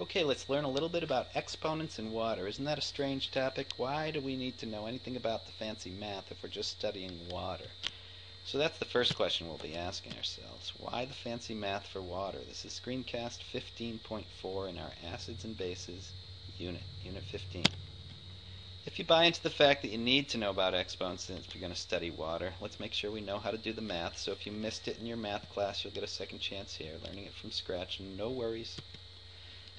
Okay, let's learn a little bit about exponents in water. Isn't that a strange topic? Why do we need to know anything about the fancy math if we're just studying water? So that's the first question we'll be asking ourselves. Why the fancy math for water? This is screencast 15.4 in our acids and bases unit, unit 15. If you buy into the fact that you need to know about exponents if you're going to study water, let's make sure we know how to do the math. So if you missed it in your math class, you'll get a second chance here, learning it from scratch, no worries.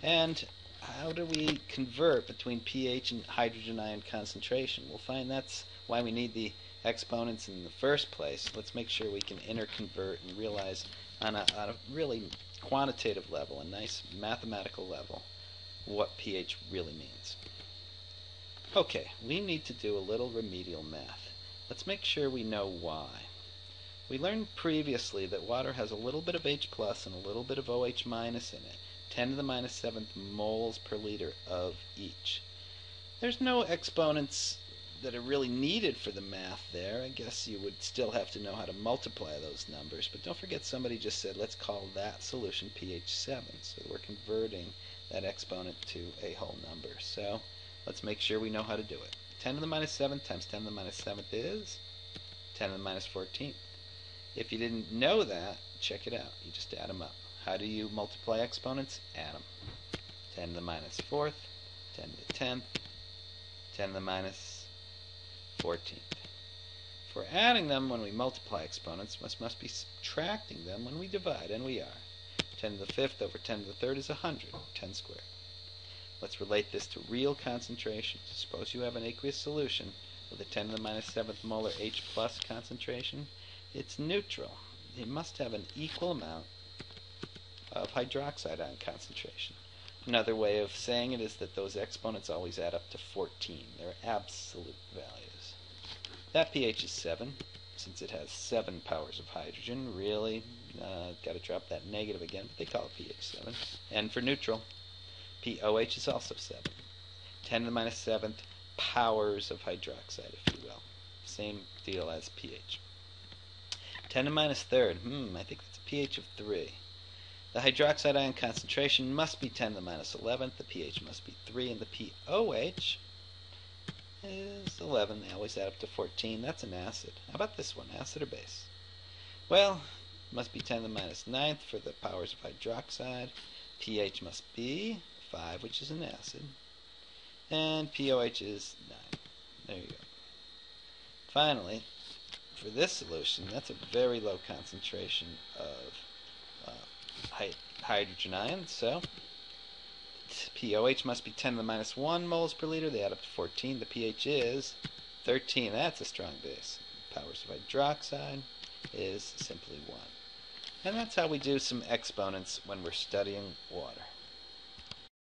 And how do we convert between pH and hydrogen ion concentration? We'll find that's why we need the exponents in the first place. Let's make sure we can interconvert and realize on a, on a really quantitative level, a nice mathematical level, what pH really means. Okay, we need to do a little remedial math. Let's make sure we know why. We learned previously that water has a little bit of H plus and a little bit of OH minus in it. 10 to the minus 7th moles per liter of each. There's no exponents that are really needed for the math there. I guess you would still have to know how to multiply those numbers, but don't forget somebody just said let's call that solution pH 7. So we're converting that exponent to a whole number. So let's make sure we know how to do it. 10 to the minus 7th times 10 to the minus 7th is 10 to the minus 14th. If you didn't know that, check it out. You just add them up. How do you multiply exponents? Add them. 10 to the minus 4th, 10 to the 10th, 10 to the minus 14th. If we're adding them when we multiply exponents, we must, must be subtracting them when we divide, and we are. 10 to the 5th over 10 to the 3rd is 100, 10 squared. Let's relate this to real concentrations. Suppose you have an aqueous solution with a 10 to the minus 7th molar H plus concentration. It's neutral. It must have an equal amount of hydroxide ion concentration. Another way of saying it is that those exponents always add up to 14. They're absolute values. That pH is 7, since it has 7 powers of hydrogen. Really, uh, got to drop that negative again, but they call it pH 7. And for neutral, POH is also 7. 10 to the minus 7th powers of hydroxide, if you will. Same deal as pH. 10 to the minus 3rd, hmm, I think that's a pH of 3. The hydroxide ion concentration must be 10 to the minus 11th, the pH must be 3, and the POH is 11. They always add up to 14. That's an acid. How about this one, acid or base? Well, must be 10 to the minus 9th for the powers of hydroxide. pH must be 5, which is an acid. And POH is 9. There you go. Finally, for this solution, that's a very low concentration of hydrogen ions. So POH must be 10 to the minus 1 moles per liter. They add up to 14. The pH is 13. That's a strong base. Powers of hydroxide is simply 1. And that's how we do some exponents when we're studying water.